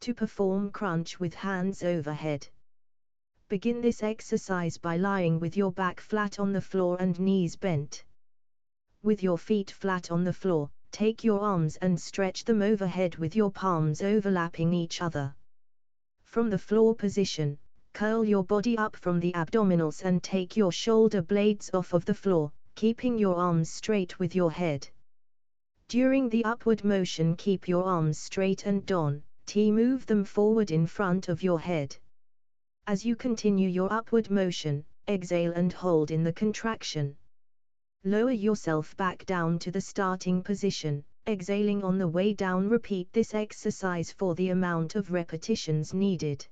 To perform crunch with hands overhead. Begin this exercise by lying with your back flat on the floor and knees bent. With your feet flat on the floor, take your arms and stretch them overhead with your palms overlapping each other. From the floor position, curl your body up from the abdominals and take your shoulder blades off of the floor, keeping your arms straight with your head. During the upward motion keep your arms straight and down, T move them forward in front of your head. As you continue your upward motion, exhale and hold in the contraction. Lower yourself back down to the starting position, exhaling on the way down repeat this exercise for the amount of repetitions needed.